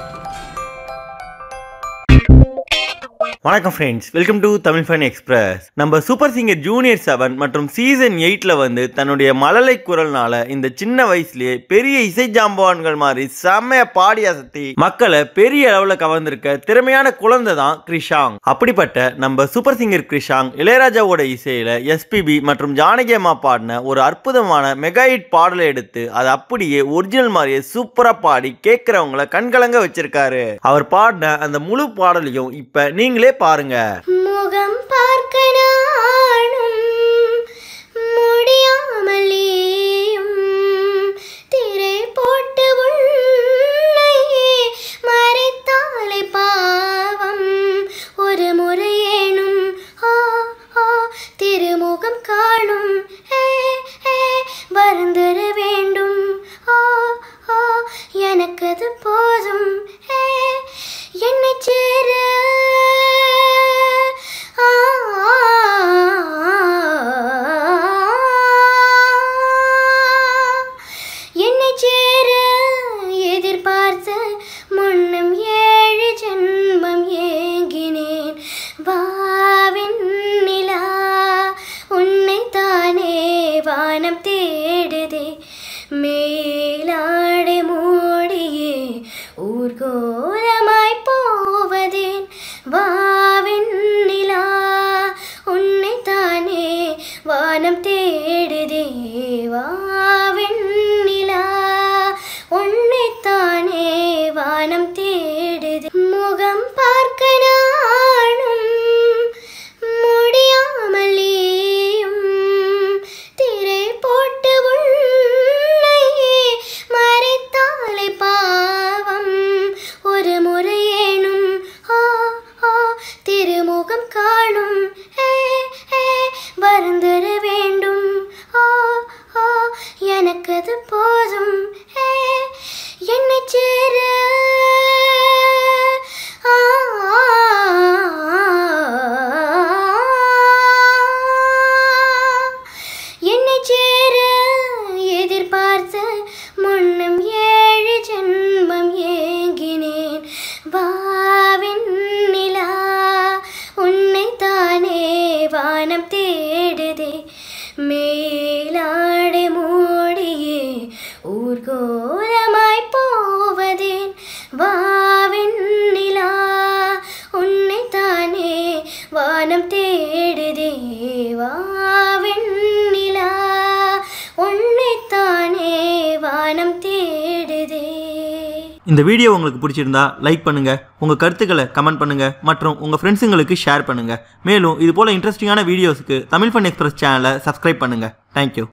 you வணக்கம் friends welcome to Tamil fun express நம்ம super singer junior seven மற்றும் season எயிட்டில் வந்து தன்னுடைய மழலை குரல்னால இந்த சின்ன வயசுலேயே பெரிய இசை ஜாம்பவான்கள் மாதிரி செம்மைய பாடி அசத்தி மக்களை பெரிய அளவுல கவர்ந்திருக்க திறமையான குழந்தை தான் கிரிஷாங் அப்படிப்பட்ட நம்ம சூப்பர் சிங்கர் கிரிஷாங் இளையராஜாவோட இசையில எஸ்பிபி மற்றும் ஜானகி அம்மா பாடின ஒரு அற்புதமான மெகா ஹிட் பாடலை எடுத்து அதை அப்படியே ஒரிஜினல் மாதிரியே சூப்பராக பாடி கேட்குறவங்கள கண்கலங்க வச்சிருக்காரு. அவர் பாடின அந்த முழு பாடலையும் இப்போ நீங்களே பாருங்க. முகம் பார்க்க நானும் முடியாமலேயும் திரை போட்டு உன்னை மறைத்தாலே பாவம். ஒரு முறையேனும் ஆ ஆ திருமுகம் காணும் ஏ ஏ வருந்தர வேண்டும். ஆ ஆ எனக்கது போதும். வானம் தேடுதே மேலாடை மூடியே ஊர்கோலமாய் போவதேன் வாவின் நிலா உன்னை தானே வானம் போதும் என்னை சேர என்னை சேர எதிர்பார்த்த முன்னம் ஏழு ஜென்மம் ஏங்கினேன் வாவின் நிலா உன்னை தானே வானம் தே ஊர்கோலமாய் போவதேன் வாவின் நிலா. உன்னை தானே வானம் தேடுதே வாவின் நிலா. உன்னை தானே வானம் தேடுதே. இந்த வீடியோ உங்களுக்கு பிடிச்சிருந்தா லைக் பண்ணுங்க உங்க கருத்துக்களை கமெண்ட் பண்ணுங்க மற்றும் உங்க ஃப்ரெண்ட்ஸுங்களுக்கு ஷேர் பண்ணுங்க. மேலும் இது போல இன்ட்ரெஸ்டிங்கான வீடியோஸ்க்கு தமிழ் ஃபன் எக்ஸ்பிரஸ் சேனலை சப்ஸ்கிரைப் பண்ணுங்க. Thank you